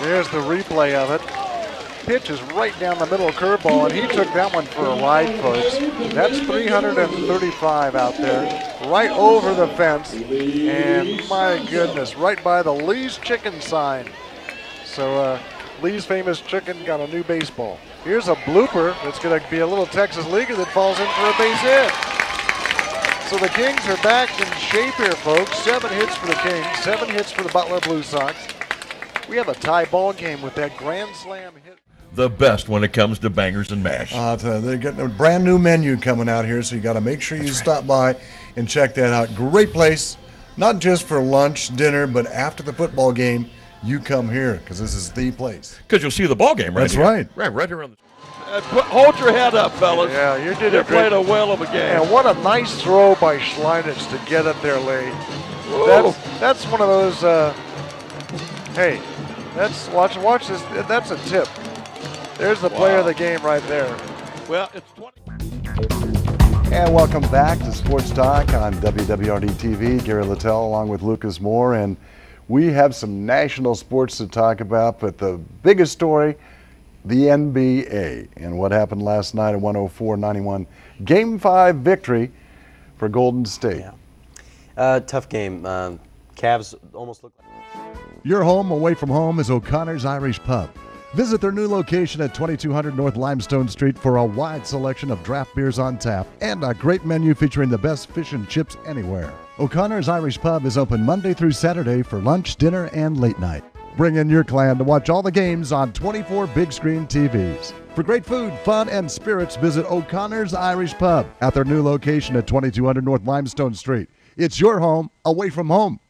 There's the replay of it. Pitch is right down the middle curveball, and he took that one for a ride, folks. That's 335 out there, right over the fence, and my goodness, right by the Lee's Chicken sign. So uh, Lee's famous chicken got a new baseball. Here's a blooper that's going to be a little Texas leaguer that falls in for a base hit. So the Kings are back in shape here, folks. Seven hits for the Kings, seven hits for the Butler Blue Sox. We have a tie ball game with that grand slam hit. The best when it comes to bangers and mash. Uh, they're getting a brand new menu coming out here, so you got to make sure you That's stop by and check that out. Great place, not just for lunch, dinner, but after the football game, you come here because this is the place. Because you'll see the ball game right That's here. right. Right, right here on the. Uh, put, hold your head up, fellas. Yeah, you did You a played a whale of a game. And what a nice throw by Schleinitz to get it there late. That's that's one of those. Uh, hey, that's watch watch this. That's a tip. There's the player of the game right there. Well, it's 20. And welcome back to Sports Talk on WWRD TV. Gary Littell along with Lucas Moore. And we have some national sports to talk about, but the biggest story, the NBA and what happened last night, a 104 91 Game 5 victory for Golden State. Yeah. Uh, tough game. Um, Cavs almost look like. Your home away from home is O'Connor's Irish Pub. Visit their new location at 2200 North Limestone Street for a wide selection of draft beers on tap and a great menu featuring the best fish and chips anywhere. O'Connor's Irish Pub is open Monday through Saturday for lunch, dinner, and late night. Bring in your clan to watch all the games on 24 big screen TVs. For great food, fun, and spirits, visit O'Connor's Irish Pub at their new location at 2200 North Limestone Street. It's your home away from home.